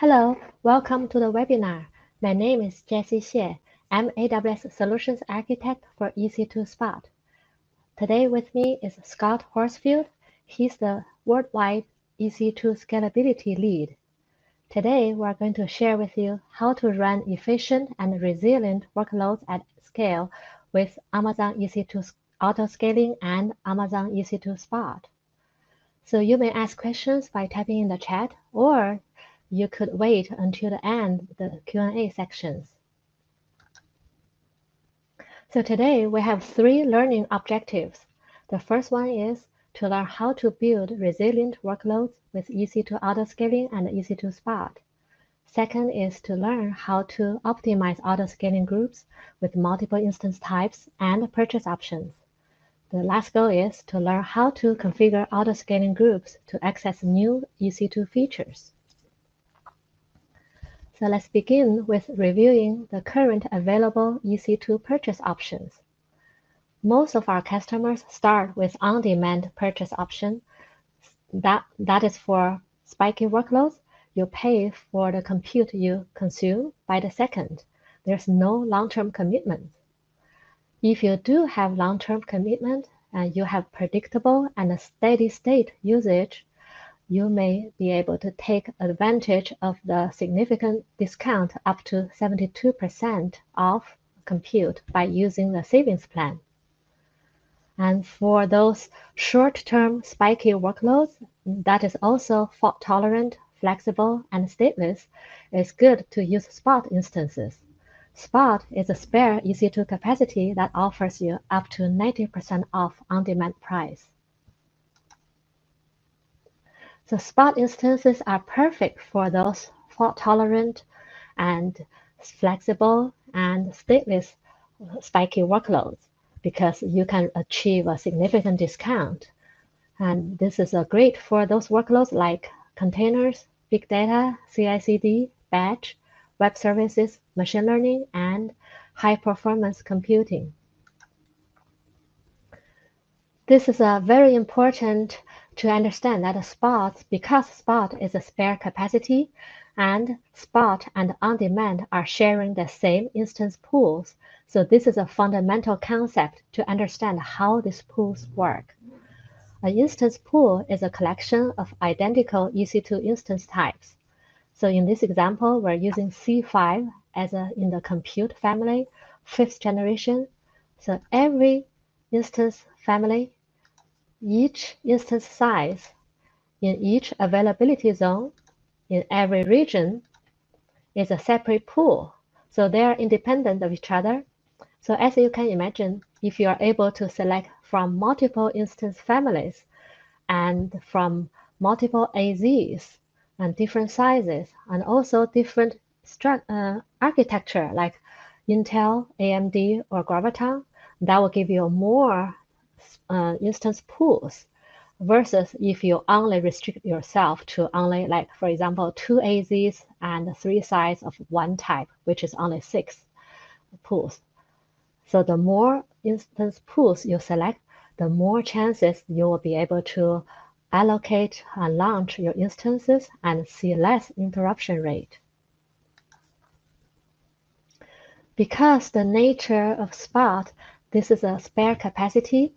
Hello, welcome to the webinar. My name is Jessie Xie. I'm AWS Solutions Architect for EC2 Spot. Today with me is Scott Horsfield. He's the worldwide EC2 scalability lead. Today, we're going to share with you how to run efficient and resilient workloads at scale with Amazon EC2 Autoscaling and Amazon EC2 Spot. So you may ask questions by typing in the chat, or you could wait until the end the Q&A sections. So today we have three learning objectives. The first one is to learn how to build resilient workloads with EC2 autoscaling and EC2 Spot. Second is to learn how to optimize auto scaling groups with multiple instance types and purchase options. The last goal is to learn how to configure auto scaling groups to access new EC2 features. So let's begin with reviewing the current available EC2 purchase options. Most of our customers start with on-demand purchase option. That, that is for spiky workloads. You pay for the compute you consume by the second. There's no long-term commitment. If you do have long-term commitment and you have predictable and steady state usage, you may be able to take advantage of the significant discount up to 72% off compute by using the savings plan. And for those short-term spiky workloads, that is also fault-tolerant, flexible, and stateless, it's good to use Spot instances. Spot is a spare EC2 capacity that offers you up to 90% off on-demand price. So spot instances are perfect for those fault-tolerant and flexible and stateless spiky workloads because you can achieve a significant discount. And this is great for those workloads like containers, big data, CI/CD, batch, web services, machine learning, and high performance computing. This is a very important to understand that Spot, because Spot is a spare capacity, and Spot and on-demand are sharing the same instance pools. So this is a fundamental concept to understand how these pools work. An instance pool is a collection of identical EC2 instance types. So in this example, we're using C5 as a, in the compute family, fifth generation. So every instance family each instance size in each availability zone in every region is a separate pool. So they are independent of each other. So as you can imagine, if you are able to select from multiple instance families and from multiple AZs and different sizes and also different uh, architecture like Intel, AMD, or Graviton, that will give you more uh, instance pools versus if you only restrict yourself to only like, for example, two AZs and three sides of one type, which is only six pools. So the more instance pools you select, the more chances you will be able to allocate and launch your instances and see less interruption rate. Because the nature of Spot, this is a spare capacity,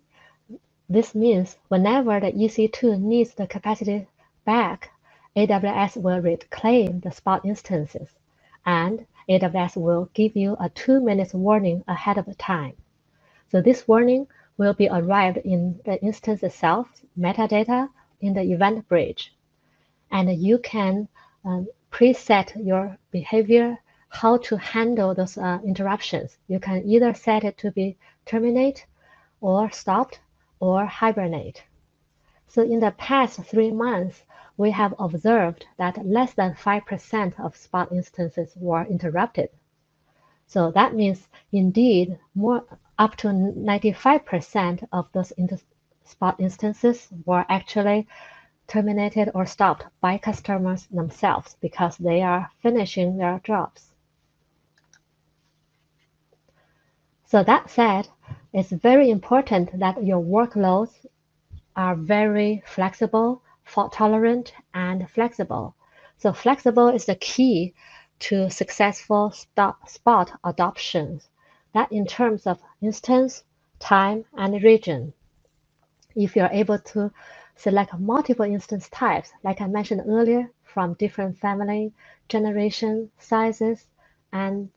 this means whenever the EC2 needs the capacity back, AWS will reclaim the spot instances, and AWS will give you a two minutes warning ahead of time. So this warning will be arrived in the instance itself, metadata in the event bridge. And you can um, preset your behavior, how to handle those uh, interruptions. You can either set it to be terminate or stopped or hibernate. So in the past three months, we have observed that less than 5% of spot instances were interrupted. So that means indeed more up to 95% of those spot instances were actually terminated or stopped by customers themselves because they are finishing their jobs. So that said, it's very important that your workloads are very flexible, fault tolerant, and flexible. So flexible is the key to successful spot adoptions. That in terms of instance, time, and region. If you're able to select multiple instance types, like I mentioned earlier, from different family, generation, sizes, and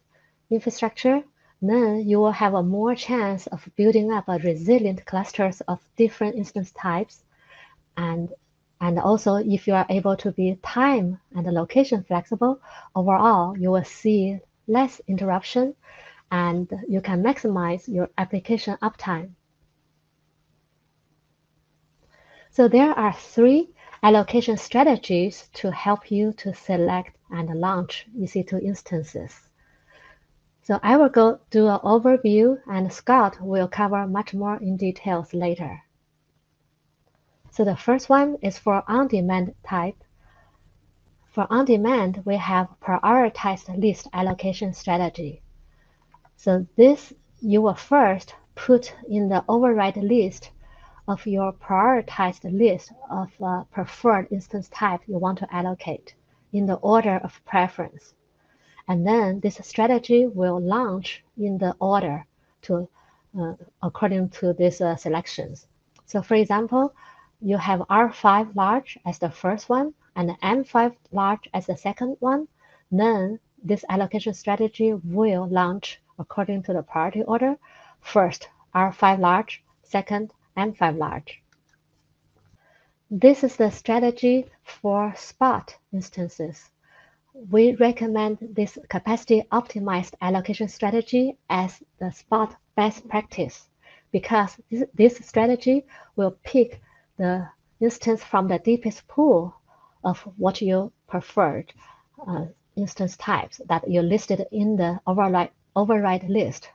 infrastructure, then you will have a more chance of building up a resilient clusters of different instance types. And, and also, if you are able to be time and location flexible, overall, you will see less interruption and you can maximize your application uptime. So there are three allocation strategies to help you to select and launch EC2 instances. So I will go do an overview and Scott will cover much more in details later. So the first one is for on-demand type. For on-demand, we have prioritized list allocation strategy. So this you will first put in the override list of your prioritized list of uh, preferred instance type you want to allocate in the order of preference. And then this strategy will launch in the order to uh, according to these uh, selections. So for example, you have R5 large as the first one and M5 large as the second one. Then this allocation strategy will launch according to the priority order. First, R5 large, second, M5 large. This is the strategy for spot instances we recommend this capacity optimized allocation strategy as the spot best practice because this, this strategy will pick the instance from the deepest pool of what you preferred uh, instance types that you listed in the override, override list.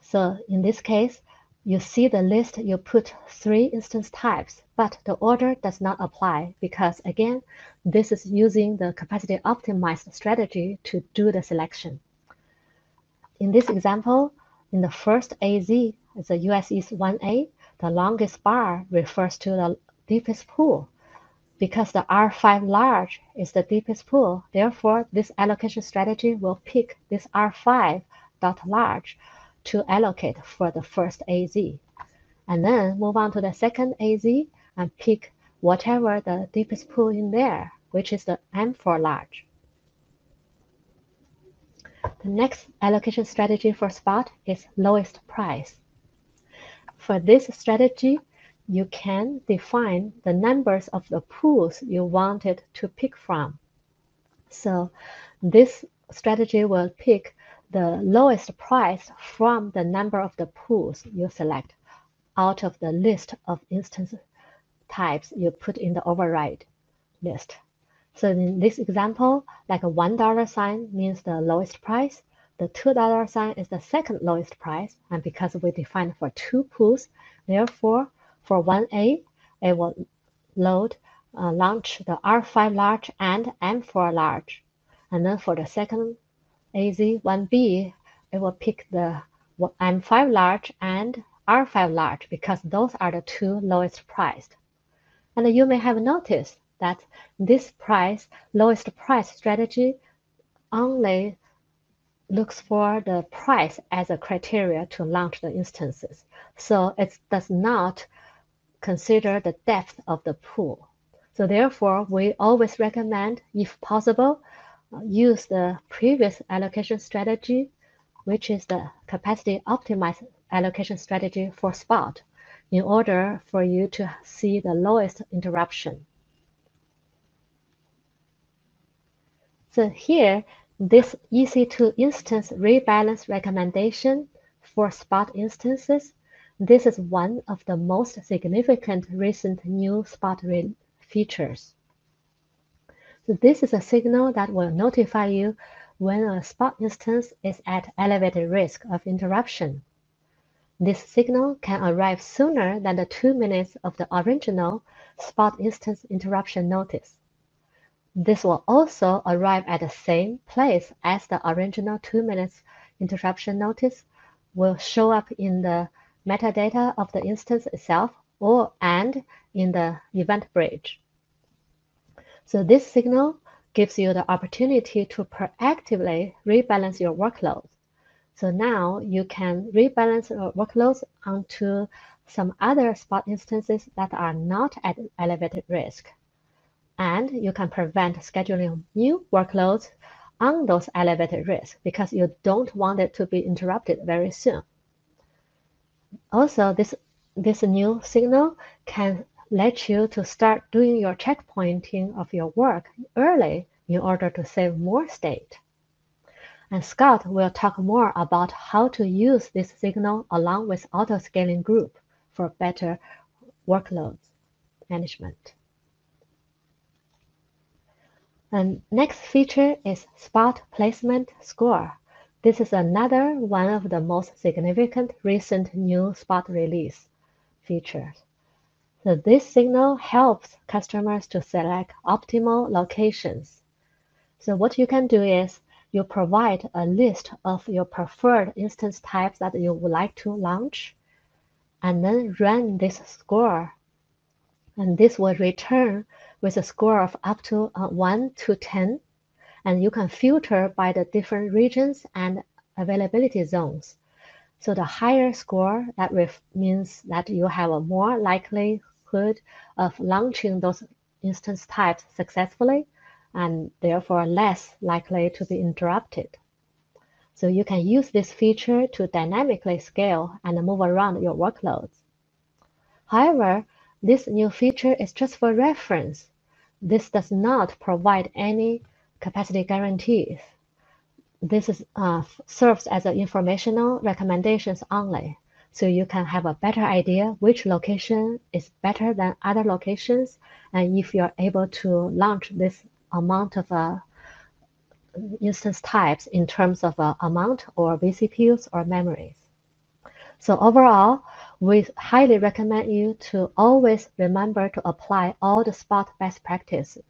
So in this case, you see the list, you put three instance types, but the order does not apply because again, this is using the capacity optimized strategy to do the selection. In this example, in the first AZ, the US East 1A, the longest bar refers to the deepest pool. Because the R5 large is the deepest pool, therefore this allocation strategy will pick this R5 dot large to allocate for the first AZ. And then move on to the second AZ and pick whatever the deepest pool in there, which is the M4 large. The next allocation strategy for spot is lowest price. For this strategy, you can define the numbers of the pools you wanted to pick from. So this strategy will pick the lowest price from the number of the pools you select out of the list of instance types you put in the override list. So in this example, like a $1 sign means the lowest price, the $2 sign is the second lowest price, and because we defined for two pools, therefore for 1A, it will load, uh, launch the R5 large and M4 large. And then for the second AZ1B, it will pick the M5 large and R5 large because those are the two lowest priced. And you may have noticed that this price, lowest price strategy only looks for the price as a criteria to launch the instances. So it does not consider the depth of the pool. So therefore, we always recommend, if possible, use the previous allocation strategy, which is the capacity optimized allocation strategy for spot, in order for you to see the lowest interruption. So here, this EC2 instance rebalance recommendation for spot instances, this is one of the most significant recent new spot features. This is a signal that will notify you when a spot instance is at elevated risk of interruption. This signal can arrive sooner than the two minutes of the original spot instance interruption notice. This will also arrive at the same place as the original two minutes interruption notice will show up in the metadata of the instance itself or and in the event bridge. So this signal gives you the opportunity to proactively rebalance your workload. So now you can rebalance your workloads onto some other spot instances that are not at elevated risk. And you can prevent scheduling new workloads on those elevated risks because you don't want it to be interrupted very soon. Also, this, this new signal can let you to start doing your checkpointing of your work early in order to save more state. And Scott will talk more about how to use this signal along with auto-scaling group for better workload management. And next feature is spot placement score. This is another one of the most significant recent new spot release features. So this signal helps customers to select optimal locations. So what you can do is you provide a list of your preferred instance types that you would like to launch and then run this score. And this will return with a score of up to uh, 1 to 10. And you can filter by the different regions and availability zones. So the higher score, that means that you have a more likelihood of launching those instance types successfully and therefore less likely to be interrupted. So you can use this feature to dynamically scale and move around your workloads. However, this new feature is just for reference. This does not provide any capacity guarantees this is, uh, serves as informational recommendations only. So you can have a better idea which location is better than other locations. And if you're able to launch this amount of uh, instance types in terms of uh, amount or vCPUs or memories. So overall, we highly recommend you to always remember to apply all the spot best practices,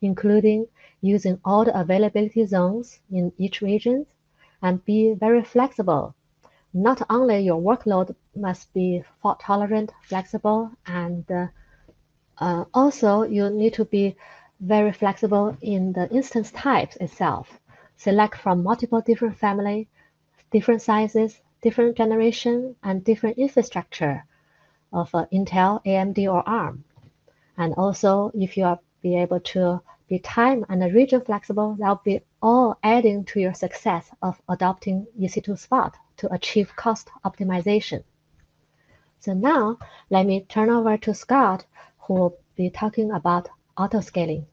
including using all the availability zones in each region and be very flexible. Not only your workload must be fault tolerant, flexible, and uh, uh, also you need to be very flexible in the instance types itself. Select from multiple different family, different sizes, different generation, and different infrastructure of uh, Intel, AMD, or ARM. And also, if you are be able to be time and region flexible, that will be all adding to your success of adopting EC2 Spot to achieve cost optimization. So now let me turn over to Scott, who will be talking about auto-scaling.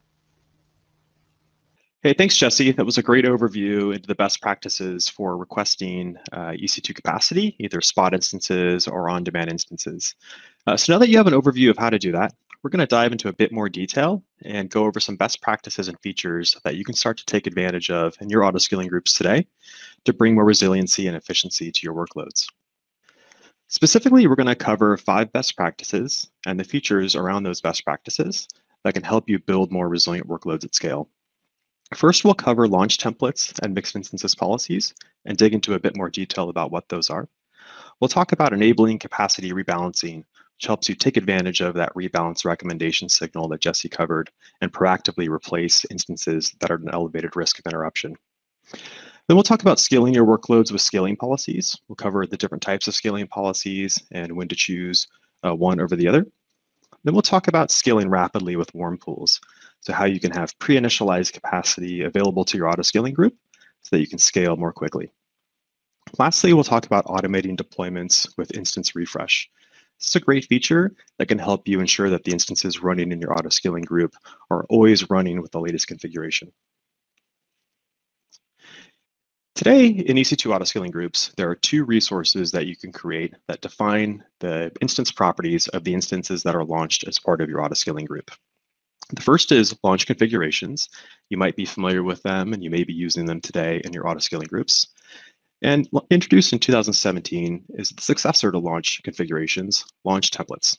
Hey, thanks, Jesse. That was a great overview into the best practices for requesting uh, EC2 capacity, either spot instances or on-demand instances. Uh, so now that you have an overview of how to do that, we're going to dive into a bit more detail and go over some best practices and features that you can start to take advantage of in your auto-scaling groups today to bring more resiliency and efficiency to your workloads. Specifically, we're going to cover five best practices and the features around those best practices that can help you build more resilient workloads at scale. First, we'll cover launch templates and mixed instances policies and dig into a bit more detail about what those are. We'll talk about enabling capacity rebalancing which helps you take advantage of that rebalance recommendation signal that Jesse covered and proactively replace instances that are at an elevated risk of interruption. Then we'll talk about scaling your workloads with scaling policies. We'll cover the different types of scaling policies and when to choose uh, one over the other. Then we'll talk about scaling rapidly with warm pools. So how you can have pre-initialized capacity available to your auto-scaling group so that you can scale more quickly. Lastly, we'll talk about automating deployments with instance refresh. It's a great feature that can help you ensure that the instances running in your auto scaling group are always running with the latest configuration. Today in EC2 auto scaling groups, there are two resources that you can create that define the instance properties of the instances that are launched as part of your auto scaling group. The first is launch configurations. You might be familiar with them and you may be using them today in your auto scaling groups. And introduced in 2017 is the successor to launch configurations, launch templates.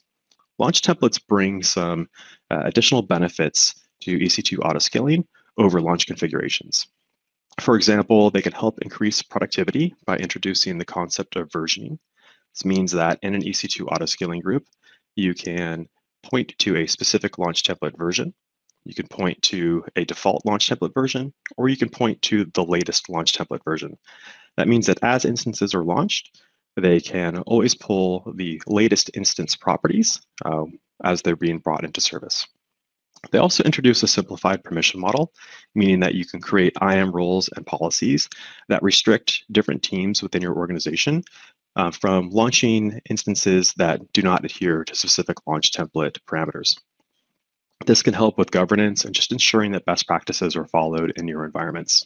Launch templates bring some uh, additional benefits to EC2 autoscaling over launch configurations. For example, they can help increase productivity by introducing the concept of versioning. This means that in an EC2 autoscaling group, you can point to a specific launch template version, You can point to a default launch template version, or you can point to the latest launch template version. That means that as instances are launched, they can always pull the latest instance properties um, as they're being brought into service. They also introduce a simplified permission model, meaning that you can create IAM roles and policies that restrict different teams within your organization uh, from launching instances that do not adhere to specific launch template parameters. This can help with governance and just ensuring that best practices are followed in your environments.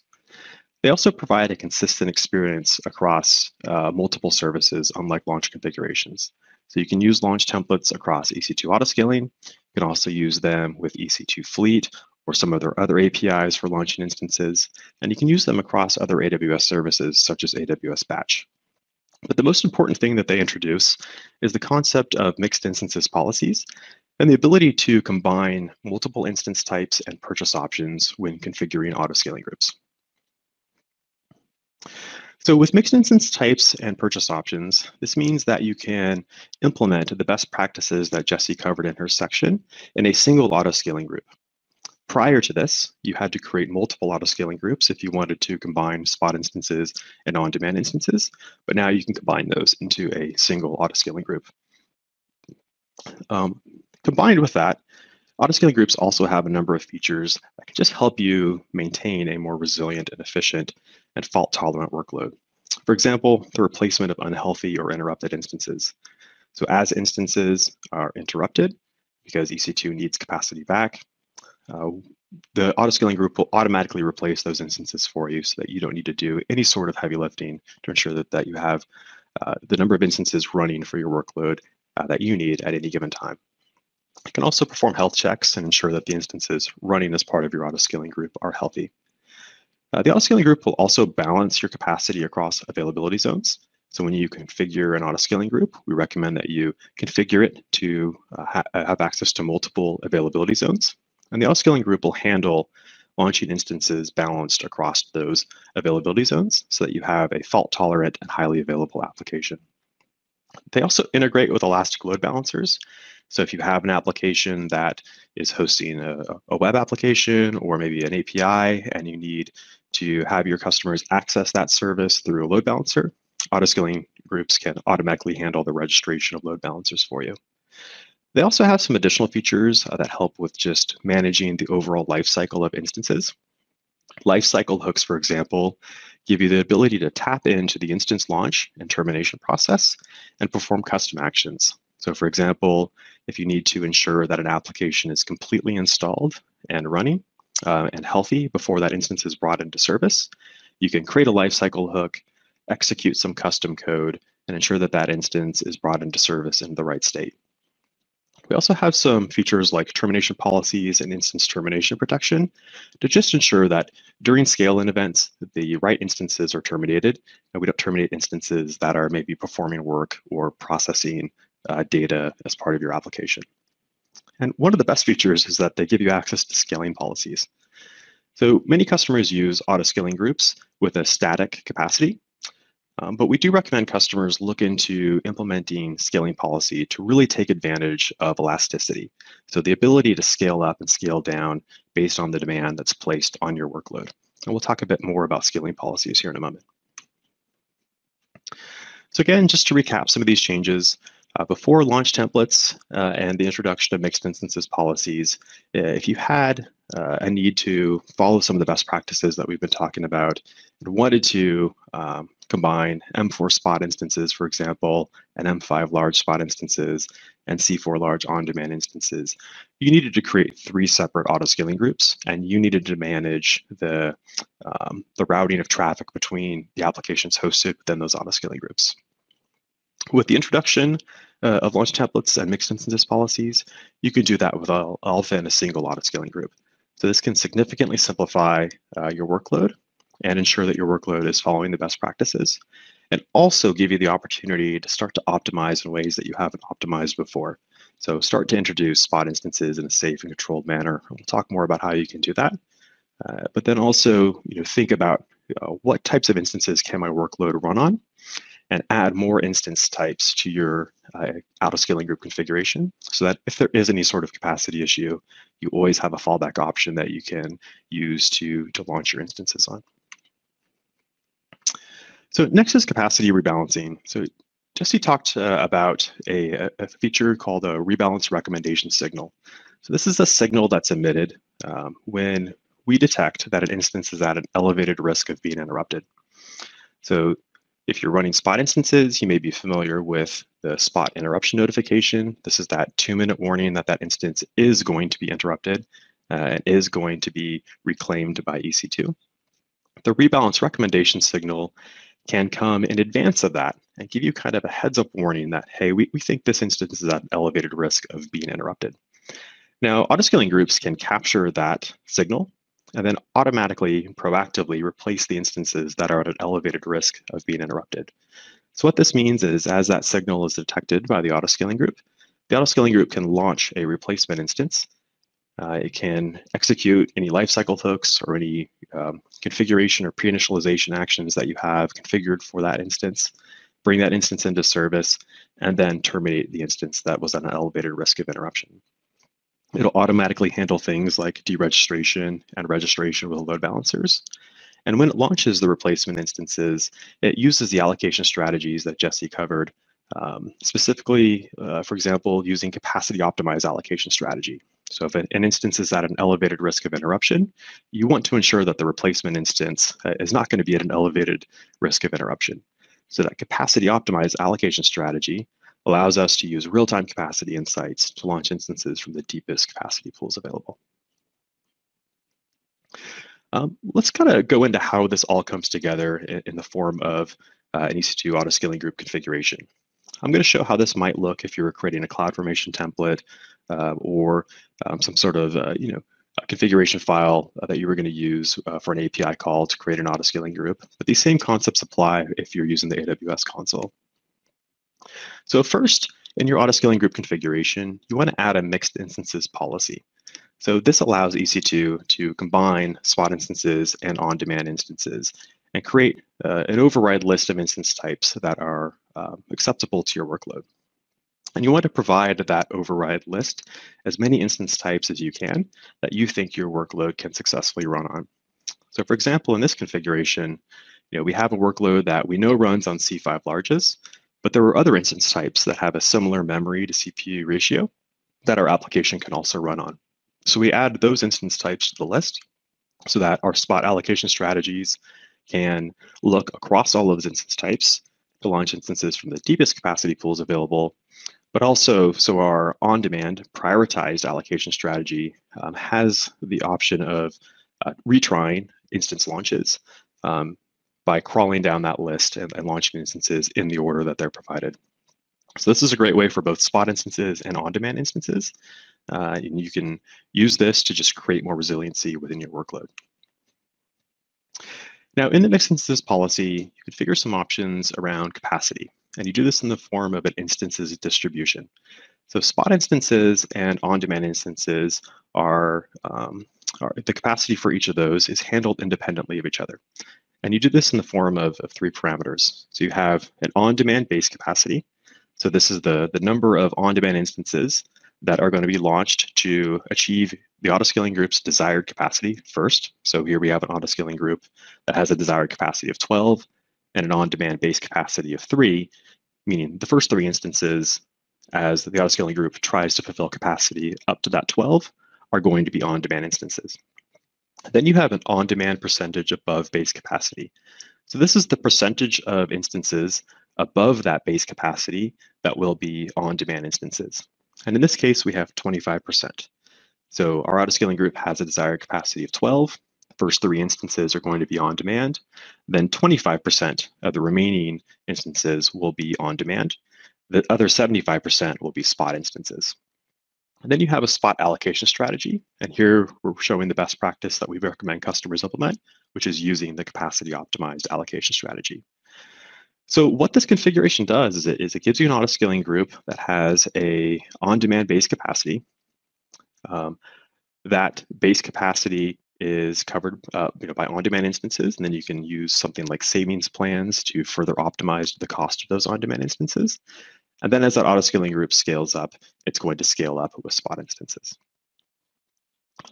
They also provide a consistent experience across uh, multiple services, unlike launch configurations. So you can use launch templates across EC2 autoscaling. You can also use them with EC2 Fleet or some of their other APIs for launching instances. And you can use them across other AWS services such as AWS Batch. But the most important thing that they introduce is the concept of mixed instances policies and the ability to combine multiple instance types and purchase options when configuring autoscaling groups. So with mixed instance types and purchase options, this means that you can implement the best practices that Jessie covered in her section in a single autoscaling group. Prior to this, you had to create multiple autoscaling groups if you wanted to combine spot instances and on-demand instances, but now you can combine those into a single autoscaling group. Um, combined with that, autoscaling groups also have a number of features that can just help you maintain a more resilient and efficient and fault-tolerant workload. For example, the replacement of unhealthy or interrupted instances. So as instances are interrupted, because EC2 needs capacity back, uh, the autoscaling group will automatically replace those instances for you so that you don't need to do any sort of heavy lifting to ensure that, that you have uh, the number of instances running for your workload uh, that you need at any given time. You can also perform health checks and ensure that the instances running as part of your autoscaling group are healthy. Uh, the autoscaling group will also balance your capacity across availability zones. So when you configure an autoscaling group, we recommend that you configure it to uh, ha have access to multiple availability zones. And the autoscaling group will handle launching instances balanced across those availability zones so that you have a fault tolerant and highly available application. They also integrate with Elastic Load Balancers. So if you have an application that is hosting a, a, web application or maybe an API and you need to have your customers access that service through a load balancer, autoscaling groups can automatically handle the registration of load balancers for you. They also have some additional features uh, that help with just managing the overall lifecycle of instances. Lifecycle hooks, for example, give you the ability to tap into the instance launch and termination process and perform custom actions. So for example, if you need to ensure that an application is completely installed and running uh, and healthy before that instance is brought into service, you can create a lifecycle hook, execute some custom code, and ensure that that instance is brought into service in the right state. We also have some features like termination policies and instance termination protection to just ensure that during scale-in events, the right instances are terminated, and we don't terminate instances that are maybe performing work or processing uh, data as part of your application. And one of the best features is that they give you access to scaling policies. So many customers use auto-scaling groups with a static capacity, um, but we do recommend customers look into implementing scaling policy to really take advantage of elasticity. So the ability to scale up and scale down based on the demand that's placed on your workload. And we'll talk a bit more about scaling policies here in a moment. So again, just to recap some of these changes, uh, before launch templates uh, and the introduction of mixed instances policies, if you had uh, a need to follow some of the best practices that we've been talking about and wanted to um, combine M4 spot instances, for example, and M5 large spot instances, and C4 large on-demand instances, you needed to create three separate auto-scaling groups, and you needed to manage the, um, the routing of traffic between the applications hosted within those auto-scaling groups. With the introduction uh, of launch templates and mixed instances policies, you can do that with all within a single auto-scaling group. So this can significantly simplify uh, your workload and ensure that your workload is following the best practices, and also give you the opportunity to start to optimize in ways that you haven't optimized before. So start to introduce spot instances in a safe and controlled manner. We'll talk more about how you can do that. Uh, but then also, you know, think about uh, what types of instances can my workload run on, and add more instance types to your uh, auto-scaling group configuration so that if there is any sort of capacity issue, you always have a fallback option that you can use to, to launch your instances on. So next is capacity rebalancing. So Jesse talked uh, about a, a, feature called a rebalance recommendation signal. So this is a signal that's emitted um, when we detect that an instance is at an elevated risk of being interrupted. So if you're running spot instances, you may be familiar with the spot interruption notification. This is that two minute warning that that instance is going to be interrupted uh, and is going to be reclaimed by EC2. The rebalance recommendation signal can come in advance of that and give you kind of a heads up warning that, hey, we, we think this instance is at elevated risk of being interrupted. Now, autoscaling groups can capture that signal and then automatically, proactively replace the instances that are at an elevated risk of being interrupted. So what this means is as that signal is detected by the autoscaling group, the autoscaling group can launch a replacement instance. Uh, it can execute any lifecycle hooks or any um, configuration or pre-initialization actions that you have configured for that instance, bring that instance into service, and then terminate the instance that was at an elevated risk of interruption. It'll automatically handle things like deregistration and registration with load balancers. And when it launches the replacement instances, it uses the allocation strategies that Jesse covered, um, specifically, uh, for example, using capacity optimized allocation strategy. So if an, instance is at an elevated risk of interruption, you want to ensure that the replacement instance uh, is not going to be at an elevated risk of interruption. So that capacity optimized allocation strategy allows us to use real-time capacity insights to launch instances from the deepest capacity pools available. Um, let's kind of go into how this all comes together in, in the form of uh, an EC2 auto-scaling group configuration. I'm going to show how this might look if you were creating a CloudFormation template uh, or um, some sort of, uh, you know, configuration file that you were going to use uh, for an API call to create an auto-scaling group. But these same concepts apply if you're using the AWS console. So first, in your auto-scaling group configuration, you want to add a mixed instances policy. So this allows EC2 to combine spot instances and on-demand instances and create uh, an override list of instance types that are uh, acceptable to your workload. And you want to provide that override list as many instance types as you can that you think your workload can successfully run on. So for example, in this configuration, you know, we have a workload that we know runs on C5 largest, but there are other instance types that have a similar memory to CPU ratio that our application can also run on. So we add those instance types to the list so that our spot allocation strategies can look across all of those instance types to launch instances from the deepest capacity pools available, but also so our on-demand prioritized allocation strategy um, has the option of uh, retrying instance launches um, by crawling down that list and, and launching instances in the order that they're provided. So this is a great way for both spot instances and on-demand instances. Uh, and you can use this to just create more resiliency within your workload. Now, in the mixed instances policy, you configure some options around capacity, and you do this in the form of an instances distribution. So spot instances and on-demand instances are, um, are, the capacity for each of those is handled independently of each other. And you do this in the form of, of three parameters. So you have an on-demand base capacity. So this is the, the number of on-demand instances that are going to be launched to achieve the autoscaling group's desired capacity first. So here we have an autoscaling group that has a desired capacity of 12 and an on-demand base capacity of three, meaning the first three instances as the autoscaling group tries to fulfill capacity up to that 12 are going to be on-demand instances. Then you have an on-demand percentage above base capacity. So this is the percentage of instances above that base capacity that will be on-demand instances. And in this case, we have 25%. So our auto-scaling group has a desired capacity of 12. The first three instances are going to be on demand. Then 25% of the remaining instances will be on demand. The other 75% will be spot instances. And then you have a spot allocation strategy. And here we're showing the best practice that we recommend customers implement, which is using the capacity optimized allocation strategy. So what this configuration does is it, is it gives you an auto scaling group that has a on-demand base capacity. Um, that base capacity is covered uh, you know, by on-demand instances, and then you can use something like savings plans to further optimize the cost of those on-demand instances. And then as that auto-scaling group scales up, it's going to scale up with spot instances.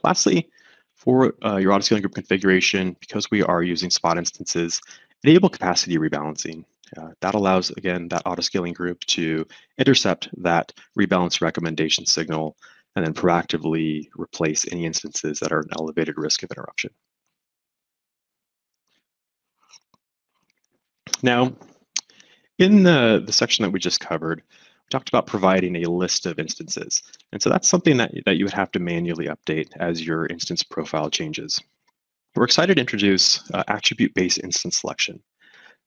Lastly, for uh, your auto-scaling group configuration, because we are using spot instances, enable capacity rebalancing. Uh, that allows, again, that auto-scaling group to intercept that rebalance recommendation signal and then proactively replace any instances that are an elevated risk of interruption. Now, in the, the section that we just covered, we talked about providing a list of instances. And so that's something that, that you would have to manually update as your instance profile changes. We're excited to introduce uh, attribute-based instance selection.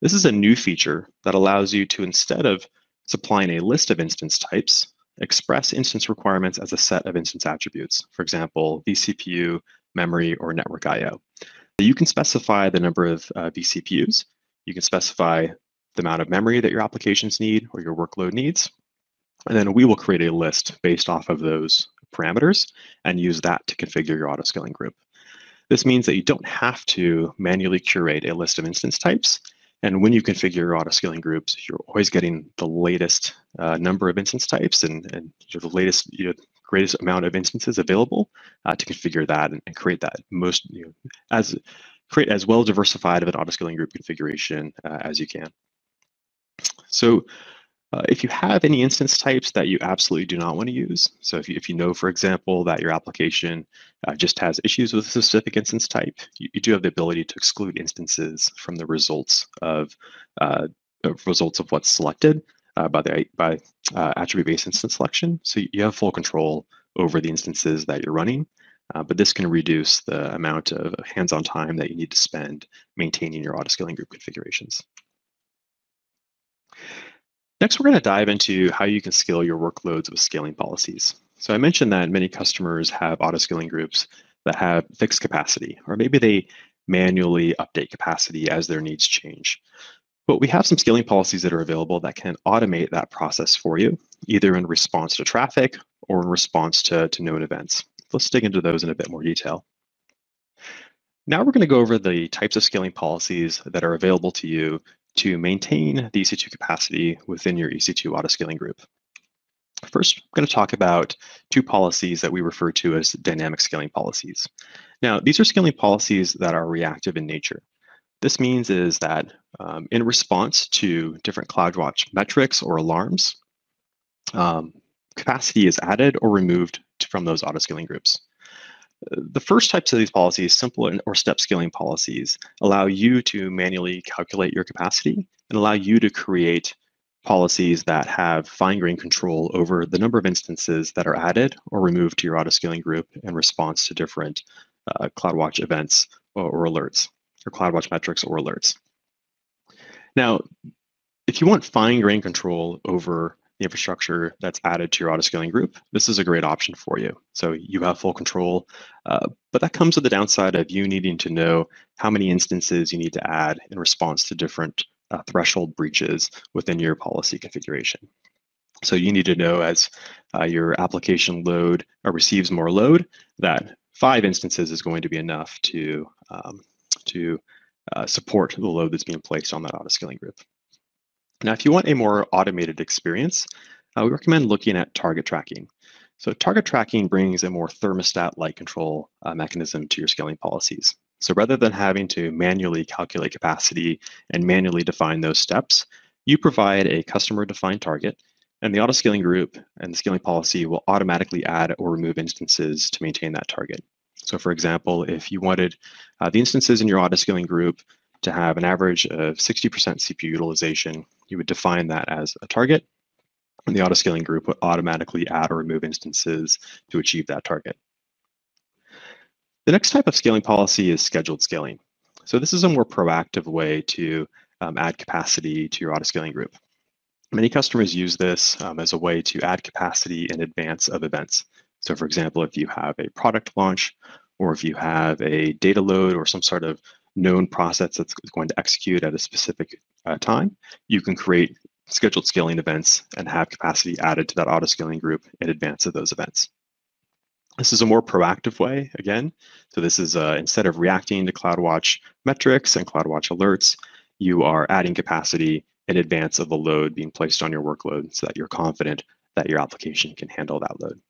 This is a new feature that allows you to, instead of supplying a list of instance types, express instance requirements as a set of instance attributes. For example, vCPU, memory, or network I.O. You can specify the number of uh, vCPUs. You can specify the amount of memory that your applications need or your workload needs. And then we will create a list based off of those parameters and use that to configure your auto-scaling group. This means that you don't have to manually curate a list of instance types. And when you configure your auto-scaling groups, you're always getting the latest uh, number of instance types and, and the latest, you know, greatest amount of instances available uh, to configure that and, and, create that most, you know, as create as well diversified of an auto-scaling group configuration uh, as you can. So uh, if you have any instance types that you absolutely do not want to use, so if you, if you know, for example, that your application uh, just has issues with a specific instance type, you, you, do have the ability to exclude instances from the results of uh, results of what's selected uh, by the by uh, attribute-based instance selection. So you have full control over the instances that you're running, uh, but this can reduce the amount of hands-on time that you need to spend maintaining your auto-scaling group configurations. Next, we're going to dive into how you can scale your workloads with scaling policies. So I mentioned that many customers have auto-scaling groups that have fixed capacity, or maybe they manually update capacity as their needs change. But we have some scaling policies that are available that can automate that process for you, either in response to traffic or in response to, to known events. Let's dig into those in a bit more detail. Now we're going to go over the types of scaling policies that are available to you to maintain the EC2 capacity within your EC2 autoscaling group. First, I'm going to talk about two policies that we refer to as dynamic scaling policies. Now, these are scaling policies that are reactive in nature. This means is that um, in response to different CloudWatch metrics or alarms, um, capacity is added or removed from those autoscaling groups. The first types of these policies, simple or step scaling policies, allow you to manually calculate your capacity and allow you to create policies that have fine-grained control over the number of instances that are added or removed to your auto-scaling group in response to different uh, CloudWatch events or, or alerts, or CloudWatch metrics or alerts. Now, if you want fine-grained control over the infrastructure that's added to your auto-scaling group, this is a great option for you. So you have full control, uh, but that comes with the downside of you needing to know how many instances you need to add in response to different uh, threshold breaches within your policy configuration. So you need to know as uh, your application load or receives more load that five instances is going to be enough to, um, to uh, support the load that's being placed on that auto-scaling group. Now, if you want a more automated experience, uh, we recommend looking at target tracking. So target tracking brings a more thermostat-like control uh, mechanism to your scaling policies. So rather than having to manually calculate capacity and manually define those steps, you provide a customer-defined target, and the auto-scaling group and the scaling policy will automatically add or remove instances to maintain that target. So for example, if you wanted uh, the instances in your auto-scaling group to have an average of 60% CPU utilization, you would define that as a target, and the auto-scaling group would automatically add or remove instances to achieve that target. The next type of scaling policy is scheduled scaling. So this is a more proactive way to um, add capacity to your auto-scaling group. Many customers use this um, as a way to add capacity in advance of events. So for example, if you have a product launch, or if you have a data load or some sort of known process that's going to execute at a specific uh, time, you can create scheduled scaling events and have capacity added to that auto scaling group in advance of those events. This is a more proactive way, again. So this is uh, instead of reacting to CloudWatch metrics and CloudWatch alerts, you are adding capacity in advance of the load being placed on your workload so that you're confident that your application can handle that load.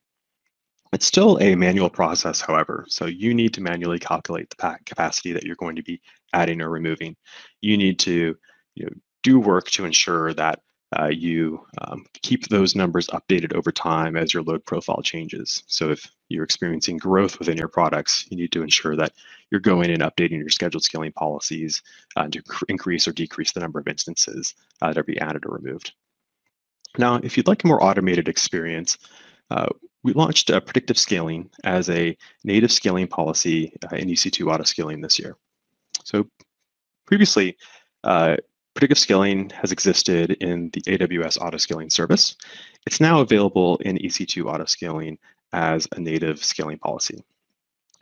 It's still a manual process, however, so you need to manually calculate the capacity that you're going to be adding or removing. You need to you know, do work to ensure that uh, you um, keep those numbers updated over time as your load profile changes. So if you're experiencing growth within your products, you need to ensure that you're going and updating your scheduled scaling policies uh, to increase or decrease the number of instances uh, that are being added or removed. Now, if you'd like a more automated experience, uh, we launched uh, predictive scaling as a native scaling policy uh, in EC2 auto scaling this year. So previously, uh, predictive scaling has existed in the AWS auto scaling service. It's now available in EC2 auto scaling as a native scaling policy.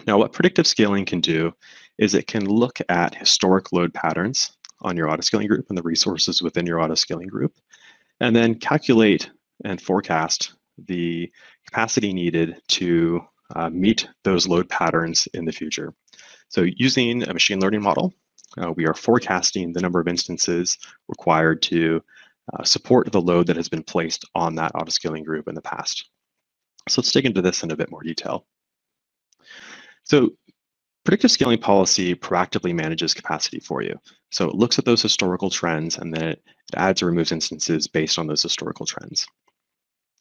Now, what predictive scaling can do is it can look at historic load patterns on your auto scaling group and the resources within your auto scaling group, and then calculate and forecast the capacity needed to uh, meet those load patterns in the future. So using a machine learning model, uh, we are forecasting the number of instances required to uh, support the load that has been placed on that autoscaling group in the past. So let's dig into this in a bit more detail. So predictive scaling policy proactively manages capacity for you. So it looks at those historical trends and then it adds or removes instances based on those historical trends.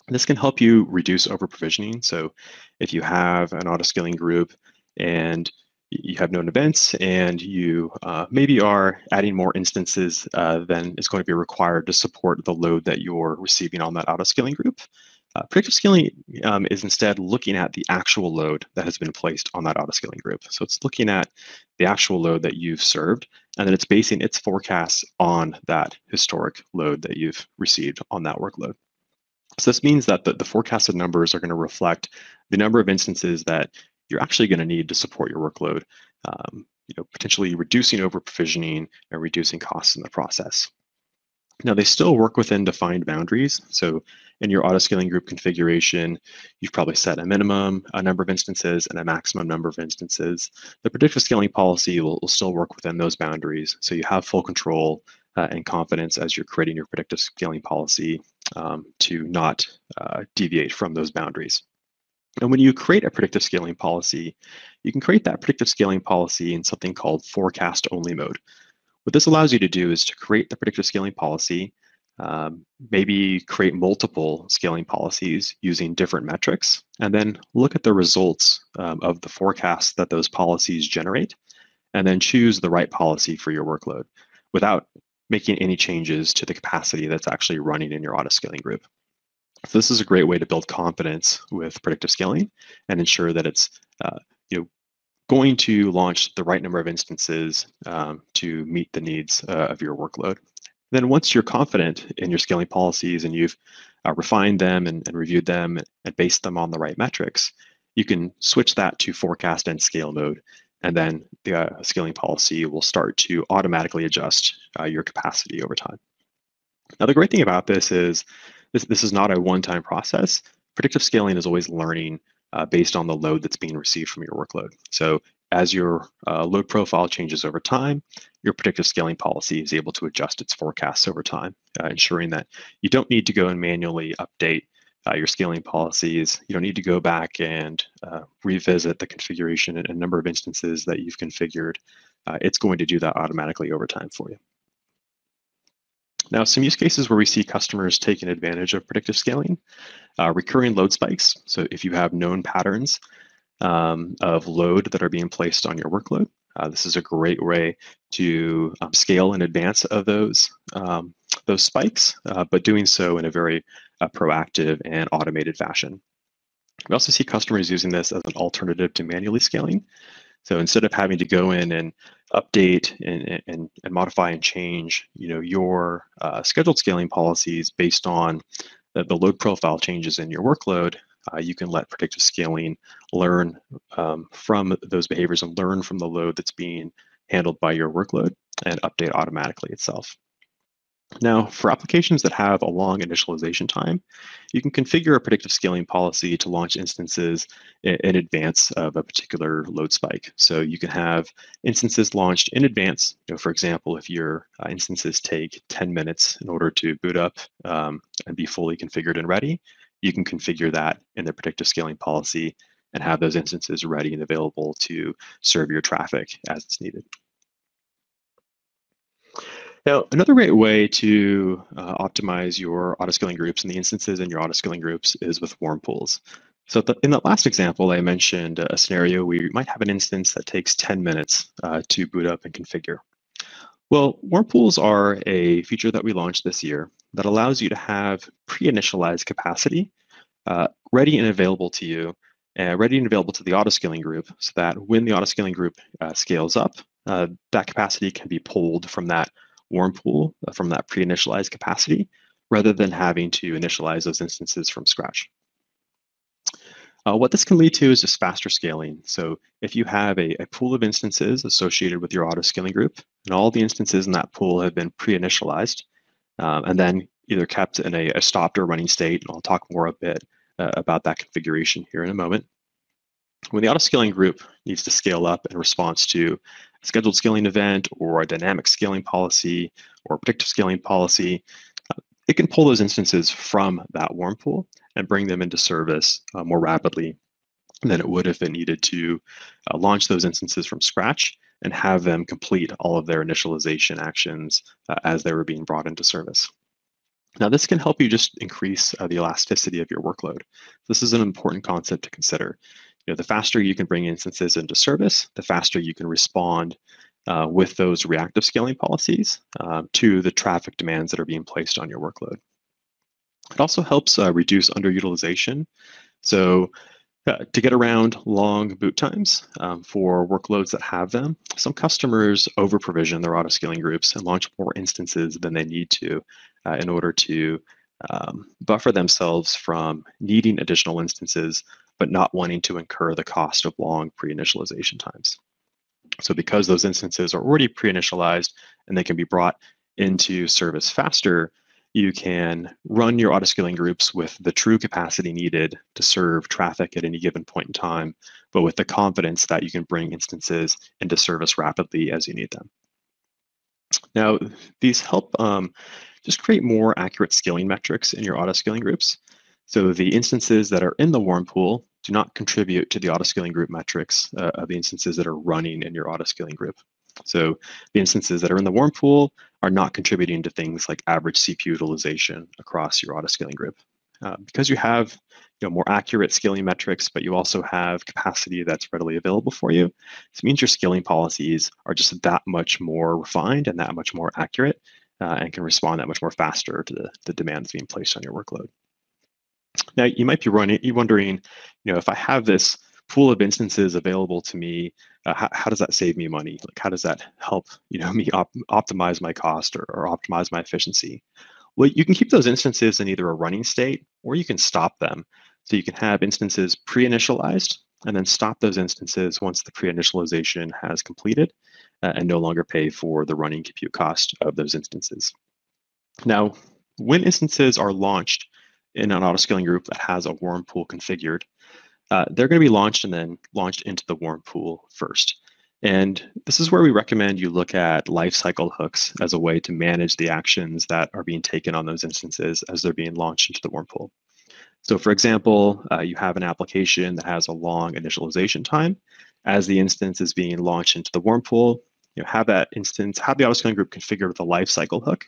This can help you reduce over provisioning. So if you have an auto scaling group and you have known events and you uh, maybe are adding more instances uh, than is going to be required to support the load that you're receiving on that auto scaling group. Uh, predictive scaling um, is instead looking at the actual load that has been placed on that auto scaling group. So it's looking at the actual load that you've served, and then it's basing its forecasts on that historic load that you've received on that workload. So this means that the, the forecasted numbers are going to reflect the number of instances that you're actually going to need to support your workload, um, you know, potentially reducing over provisioning and reducing costs in the process. Now they still work within defined boundaries. So in your auto scaling group configuration, you've probably set a minimum a number of instances and a maximum number of instances. The predictive scaling policy will, will still work within those boundaries. So you have full control uh, and confidence as you're creating your predictive scaling policy um, to not uh, deviate from those boundaries. And when you create a predictive scaling policy, you can create that predictive scaling policy in something called forecast only mode. What this allows you to do is to create the predictive scaling policy, um, maybe create multiple scaling policies using different metrics, and then look at the results um, of the forecasts that those policies generate, and then choose the right policy for your workload without making any changes to the capacity that's actually running in your auto scaling group. So this is a great way to build confidence with predictive scaling and ensure that it's uh, you know going to launch the right number of instances um, to meet the needs uh, of your workload. Then once you're confident in your scaling policies and you've uh, refined them and, and, reviewed them and based them on the right metrics, you can switch that to forecast and scale mode. And then the uh, scaling policy will start to automatically adjust uh, your capacity over time. Now, the great thing about this is this, this is not a one-time process. Predictive scaling is always learning uh, based on the load that's being received from your workload. So as your uh, load profile changes over time, your predictive scaling policy is able to adjust its forecasts over time, uh, ensuring that you don't need to go and manually update uh, your scaling policies. You don't need to go back and uh, revisit the configuration and number of instances that you've configured. Uh, it's going to do that automatically over time for you. Now, some use cases where we see customers taking advantage of predictive scaling, recurring load spikes. So if you have known patterns um, of load that are being placed on your workload, uh, this is a great way to um, scale in advance of those, um, those spikes, uh, but doing so in a very uh, proactive and automated fashion. We also see customers using this as an alternative to manually scaling. So instead of having to go in and update and, and, and modify and change, you know, your uh, scheduled scaling policies based on the, the, load profile changes in your workload, uh, you can let predictive scaling learn um, from those behaviors and learn from the load that's being handled by your workload and update automatically itself. Now, for applications that have a long initialization time, you can configure a predictive scaling policy to launch instances in, advance of a particular load spike. So you can have instances launched in advance. You know, for example, if your uh, instances take 10 minutes in order to boot up um, and be fully configured and ready, you can configure that in the predictive scaling policy and have those instances ready and available to serve your traffic as it's needed. Now, another great way to uh, optimize your autoscaling groups and the instances in your autoscaling groups is with warm pools. So the, in that last example, I mentioned a scenario where you might have an instance that takes 10 minutes uh, to boot up and configure. Well, warm pools are a feature that we launched this year that allows you to have pre-initialized capacity uh, ready and available to you, uh, ready and available to the autoscaling group so that when the autoscaling group uh, scales up, uh, that capacity can be pulled from that warm pool uh, from that pre-initialized capacity rather than having to initialize those instances from scratch. Uh, what this can lead to is just faster scaling. So if you have a, a pool of instances associated with your auto scaling group, and all the instances in that pool have been pre-initialized, um, and then either kept in a, a, stopped or running state, and I'll talk more a bit uh, about that configuration here in a moment. When the auto scaling group needs to scale up in response to scheduled scaling event or a dynamic scaling policy or predictive scaling policy, uh, it can pull those instances from that warm pool and bring them into service uh, more rapidly than it would if it needed to uh, launch those instances from scratch and have them complete all of their initialization actions uh, as they were being brought into service. Now, this can help you just increase uh, the elasticity of your workload. This is an important concept to consider you know, the faster you can bring instances into service, the faster you can respond uh, with those reactive scaling policies uh, to the traffic demands that are being placed on your workload. It also helps uh, reduce underutilization. So uh, to get around long boot times um, for workloads that have them, some customers over provision their auto scaling groups and launch more instances than they need to uh, in order to um, buffer themselves from needing additional instances but not wanting to incur the cost of long pre-initialization times. So because those instances are already pre-initialized and they can be brought into service faster, you can run your autoscaling groups with the true capacity needed to serve traffic at any given point in time, but with the confidence that you can bring instances into service rapidly as you need them. Now, these help um, just create more accurate scaling metrics in your autoscaling groups. So the instances that are in the warm pool do not contribute to the autoscaling group metrics uh, of the instances that are running in your autoscaling group. So the instances that are in the warm pool are not contributing to things like average CPU utilization across your autoscaling group. Uh, because you have you know, more accurate scaling metrics, but you also have capacity that's readily available for you, this means your scaling policies are just that much more refined and that much more accurate uh, and can respond that much more faster to the, the demands being placed on your workload. Now, you might be running, you wondering, you know, if I have this pool of instances available to me, uh, how, how, does that save me money? Like, how does that help, you know, me op optimize my cost or, or optimize my efficiency? Well, you can keep those instances in either a running state or you can stop them. So you can have instances pre-initialized and then stop those instances once the pre-initialization has completed uh, and no longer pay for the running compute cost of those instances. Now, when instances are launched, in an autoscaling group that has a warm pool configured, uh, they're going to be launched and then launched into the warm pool first. And this is where we recommend you look at lifecycle hooks as a way to manage the actions that are being taken on those instances as they're being launched into the warm pool. So for example, uh, you have an application that has a long initialization time. As the instance is being launched into the warm pool, you know, have that instance, have the autoscaling group configured with a lifecycle hook.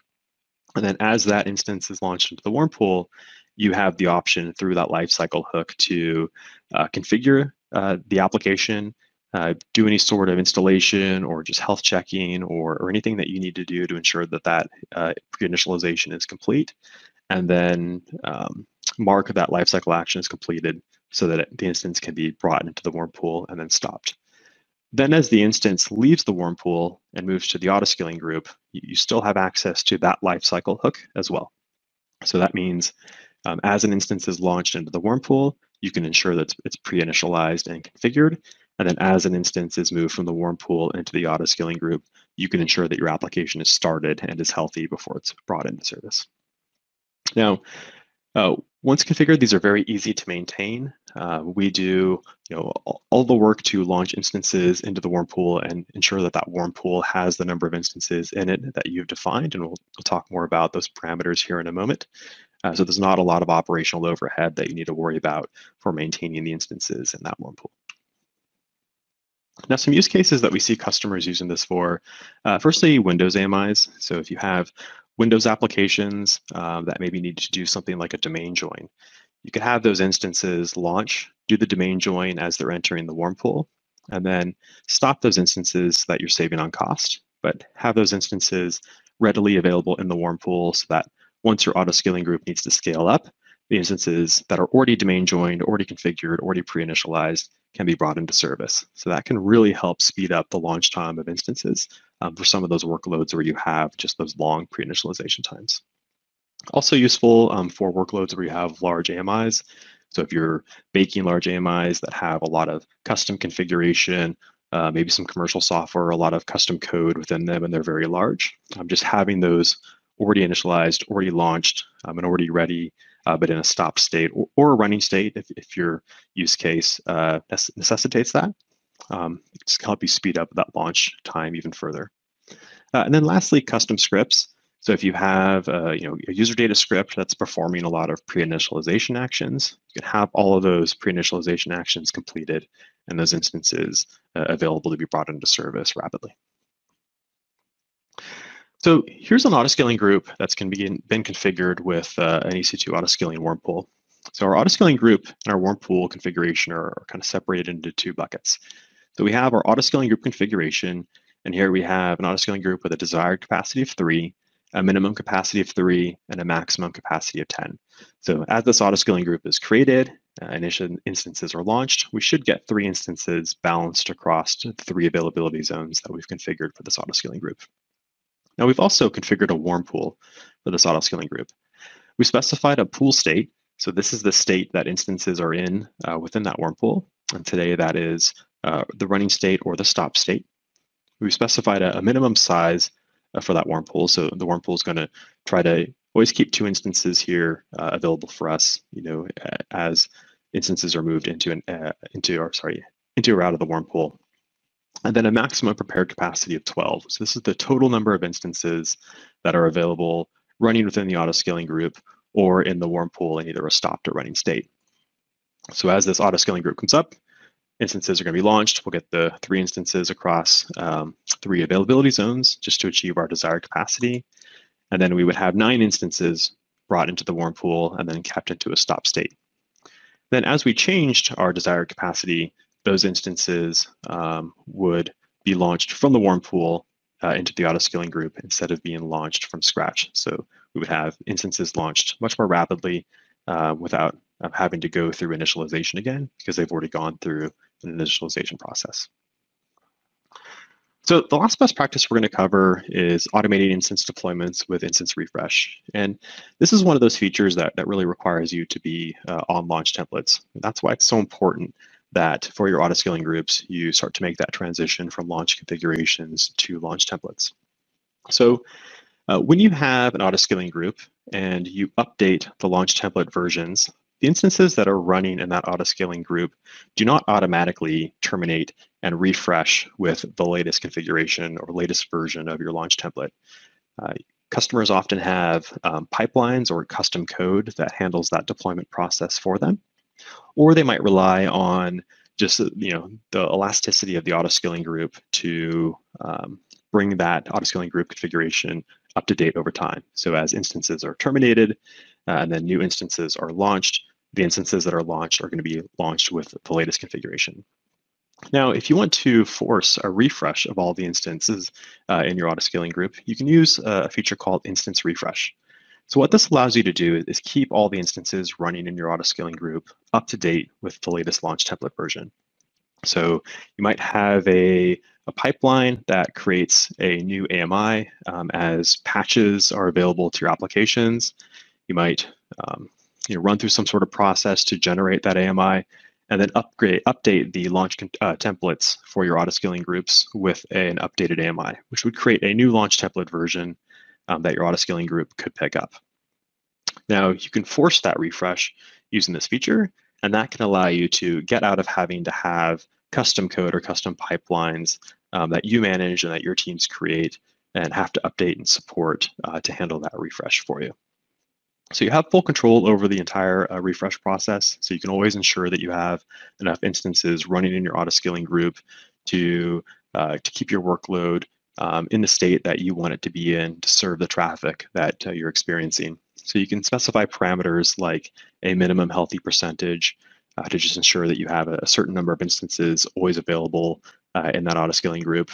And then as that instance is launched into the warm pool, you have the option through that lifecycle hook to uh, configure uh, the application, uh, do any sort of installation or just health checking or, or anything that you need to do to ensure that that uh, pre-initialization is complete, and then um, mark that lifecycle action is completed so that it, the instance can be brought into the warm pool and then stopped. Then as the instance leaves the warm pool and moves to the autoscaling group, you, you still have access to that lifecycle hook as well. So that means um, as an instance is launched into the warm pool, you can ensure that it's, pre-initialized and configured. And then as an instance is moved from the warm pool into the auto scaling group, you can ensure that your application is started and is healthy before it's brought into service. Now, uh, once configured, these are very easy to maintain. Uh, we do you know, all, all, the work to launch instances into the warm pool and ensure that that warm pool has the number of instances in it that you've defined. And we'll, we'll talk more about those parameters here in a moment. Uh, so there's not a lot of operational overhead that you need to worry about for maintaining the instances in that warm pool. Now, some use cases that we see customers using this for, uh, firstly, Windows AMIs. So if you have Windows applications um, that maybe need to do something like a domain join, you could have those instances launch, do the domain join as they're entering the warm pool, and then stop those instances that you're saving on cost, but have those instances readily available in the warm pool so that once your auto scaling group needs to scale up, the instances that are already domain joined, already configured, already pre-initialized can be brought into service. So that can really help speed up the launch time of instances um, for some of those workloads where you have just those long pre-initialization times. Also useful um, for workloads where you have large AMIs. So if you're baking large AMIs that have a lot of custom configuration, uh, maybe some commercial software, a lot of custom code within them, and they're very large, um, just having those already initialized, already launched, um, and already ready uh, but in a stop state or, or, a running state if, if your use case uh, necessitates that. Um, just help you speed up that launch time even further. Uh, and then lastly, custom scripts. So if you have uh, you know, a user data script that's performing a lot of pre-initialization actions, you can have all of those pre-initialization actions completed and those instances uh, available to be brought into service rapidly. So here's an autoscaling group that's can be been configured with uh, an EC2 autoscaling warm pool. So our autoscaling group and our warm pool configuration are, are kind of separated into two buckets. So we have our autoscaling group configuration, and here we have an autoscaling group with a desired capacity of three, a minimum capacity of three, and a maximum capacity of 10. So as this autoscaling group is created, uh, initial instances are launched, we should get three instances balanced across the three availability zones that we've configured for this autoscaling group. Now we've also configured a warm pool for this auto-scaling group. We specified a pool state. So this is the state that instances are in uh, within that warm pool. And today that is uh, the running state or the stop state. We specified a, a minimum size uh, for that warm pool. So the warm pool is going to try to always keep two instances here uh, available for us, you know, as instances are moved into an uh, into our sorry into or out of the warm pool and then a maximum prepared capacity of 12. So this is the total number of instances that are available running within the auto-scaling group or in the warm pool in either a stopped or running state. So as this auto-scaling group comes up, instances are going to be launched. We'll get the three instances across um, three availability zones just to achieve our desired capacity. And then we would have nine instances brought into the warm pool and then kept into a stop state. Then as we changed our desired capacity, those instances um, would be launched from the warm pool uh, into the auto scaling group instead of being launched from scratch. So we would have instances launched much more rapidly uh, without uh, having to go through initialization again because they've already gone through an initialization process. So the last best practice we're going to cover is automating instance deployments with instance refresh. And this is one of those features that, that really requires you to be uh, on launch templates. that's why it's so important that for your auto-scaling groups, you start to make that transition from launch configurations to launch templates. So uh, when you have an auto-scaling group and you update the launch template versions, the instances that are running in that auto-scaling group do not automatically terminate and refresh with the latest configuration or latest version of your launch template. Uh, customers often have um, pipelines or custom code that handles that deployment process for them or they might rely on just you know the elasticity of the auto scaling group to um, bring that auto scaling group configuration up to date over time. So as instances are terminated uh, and then new instances are launched, the instances that are launched are going to be launched with the latest configuration. Now, if you want to force a refresh of all the instances uh, in your auto scaling group, you can use a feature called instance refresh. So what this allows you to do is keep all the instances running in your auto-scaling group up to date with the latest launch template version. So you might have a, a pipeline that creates a new AMI um, as patches are available to your applications. You might um, you know, run through some sort of process to generate that AMI. and then upgrade update the launch uh, templates for your autoscaling groups with an updated AMI, which would create a new launch template version um, that your auto scaling group could pick up. Now you can force that refresh using this feature, and that can allow you to get out of having to have custom code or custom pipelines um, that you manage and that your teams create and have to update and support uh, to handle that refresh for you. So you have full control over the entire uh, refresh process. So you can always ensure that you have enough instances running in your auto scaling group to, uh, to keep your workload um, in the state that you want it to be in to serve the traffic that uh, you're experiencing. So you can specify parameters like a minimum healthy percentage uh, to just ensure that you have a, certain number of instances always available uh, in that auto scaling group.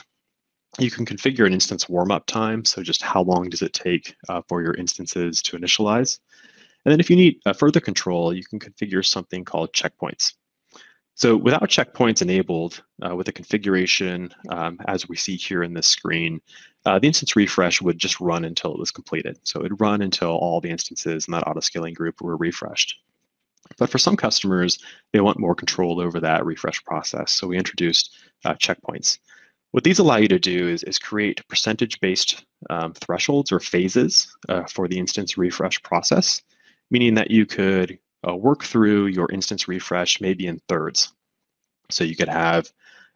You can configure an instance warm-up time, so just how long does it take uh, for your instances to initialize. And then if you need further control, you can configure something called checkpoints. So without checkpoints enabled uh, with a configuration, um, as we see here in this screen, uh, the instance refresh would just run until it was completed. So it would run until all the instances in that auto-scaling group were refreshed. But for some customers, they want more control over that refresh process. So we introduced uh, checkpoints. What these allow you to do is, is create percentage-based um, thresholds or phases uh, for the instance refresh process, meaning that you could uh, work through your instance refresh maybe in thirds. So you could have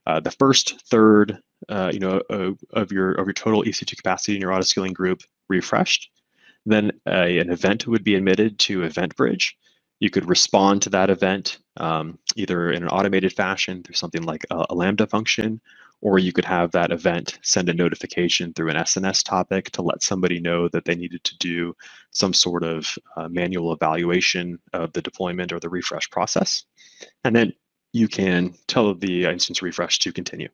uh, the first third, uh, you know, of your of your total EC2 capacity in your auto scaling group refreshed. Then an event would be emitted to EventBridge. You could respond to that event um, either in an automated fashion through something like a, a Lambda function, or you could have that event send a notification through an SNS topic to let somebody know that they needed to do some sort of uh, manual evaluation of the deployment or the refresh process. And then you can tell the instance refresh to continue.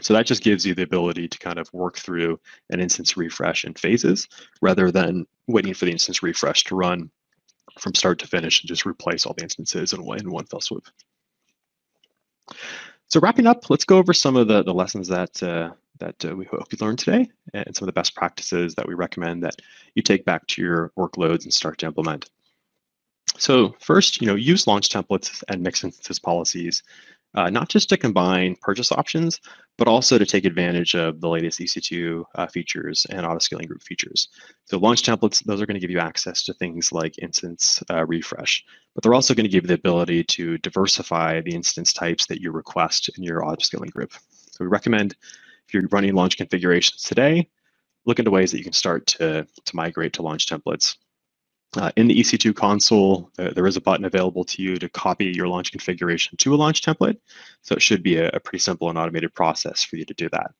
So that just gives you the ability to kind of work through an instance refresh in phases rather than waiting for the instance refresh to run from start to finish and just replace all the instances in one, in one fell swoop. So wrapping up, let's go over some of the, the lessons that uh, that uh, we hope you learned today and some of the best practices that we recommend that you take back to your workloads and start to implement. So first, you know, use launch templates and mixed instances policies uh, not just to combine purchase options, but also to take advantage of the latest EC2 uh, features and auto-scaling group features. So launch templates, those are going to give you access to things like instance uh, refresh, but they're also going to give you the ability to diversify the instance types that you request in your auto-scaling group. So we recommend if you're running launch configurations today, look into ways that you can start to, to migrate to launch templates. Uh, in the EC2 console, uh, there is a button available to you to copy your launch configuration to a launch template. So it should be a, a, pretty simple and automated process for you to do that.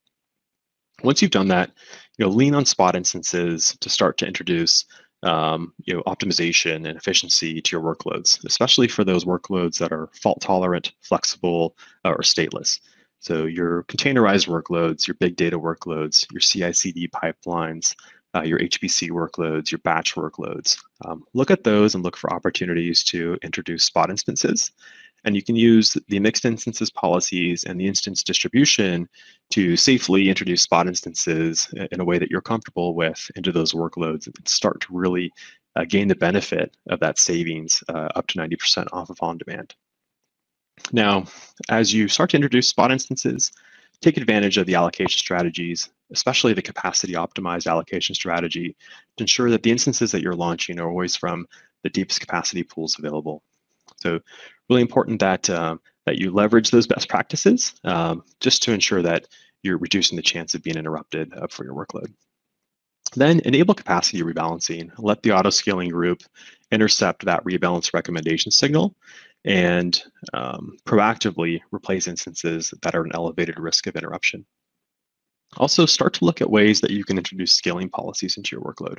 Once you've done that, you know, lean on spot instances to start to introduce um, you know, optimization and efficiency to your workloads, especially for those workloads that are fault tolerant, flexible, uh, or stateless. So your containerized workloads, your big data workloads, your CI/CD pipelines, uh, your HPC workloads, your batch workloads. Um, look at those and look for opportunities to introduce spot instances. And you can use the mixed instances policies and the instance distribution to safely introduce spot instances in a way that you're comfortable with into those workloads and start to really uh, gain the benefit of that savings uh, up to 90% off of on demand. Now, as you start to introduce spot instances, take advantage of the allocation strategies, especially the capacity optimized allocation strategy, to ensure that the instances that you're launching are always from the deepest capacity pools available. So really important that, uh, that you leverage those best practices um, just to ensure that you're reducing the chance of being interrupted uh, for your workload. Then enable capacity rebalancing. Let the auto scaling group intercept that rebalance recommendation signal and um, proactively replace instances that are an elevated risk of interruption. Also, start to look at ways that you can introduce scaling policies into your workload.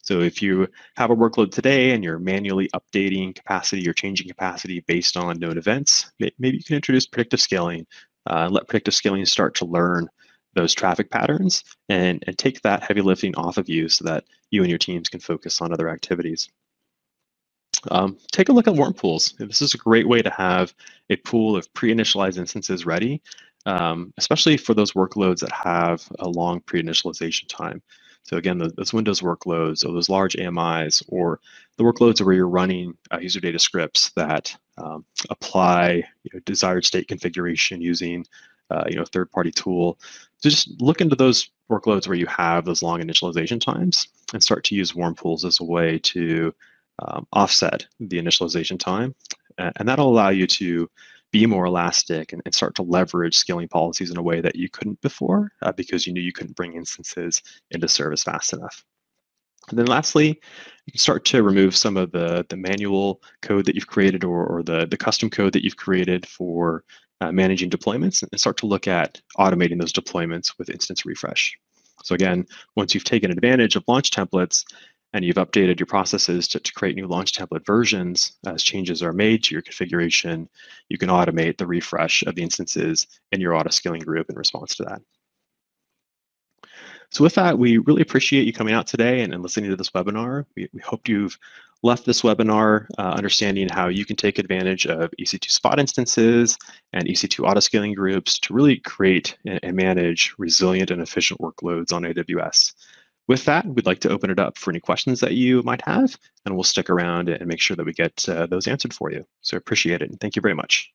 So if you have a workload today and you're manually updating capacity or changing capacity based on known events, maybe you can introduce predictive scaling uh, let predictive scaling start to learn those traffic patterns and, and take that heavy lifting off of you so that you and your teams can focus on other activities. Um, take a look at warm pools. This is a great way to have a pool of pre-initialized instances ready, um, especially for those workloads that have a long pre-initialization time. So again, those, those Windows workloads or those large AMIs or the workloads where you're running uh, user data scripts that um, apply you know, desired state configuration using uh, you know third-party tool. So just look into those workloads where you have those long initialization times and start to use warm pools as a way to um, offset the initialization time. And that'll allow you to be more elastic and, and, start to leverage scaling policies in a way that you couldn't before uh, because you knew you couldn't bring instances into service fast enough. And then lastly, you can start to remove some of the, the manual code that you've created or, or the, the custom code that you've created for uh, managing deployments and start to look at automating those deployments with instance refresh. So again, once you've taken advantage of launch templates, and you've updated your processes to, to create new launch template versions as changes are made to your configuration, you can automate the refresh of the instances in your auto scaling group in response to that. So with that, we really appreciate you coming out today and, and listening to this webinar. We, we hope you've left this webinar uh, understanding how you can take advantage of EC2 spot instances and EC2 auto scaling groups to really create and, and manage resilient and efficient workloads on AWS. With that, we'd like to open it up for any questions that you might have, and we'll stick around and make sure that we get uh, those answered for you. So appreciate it, and thank you very much.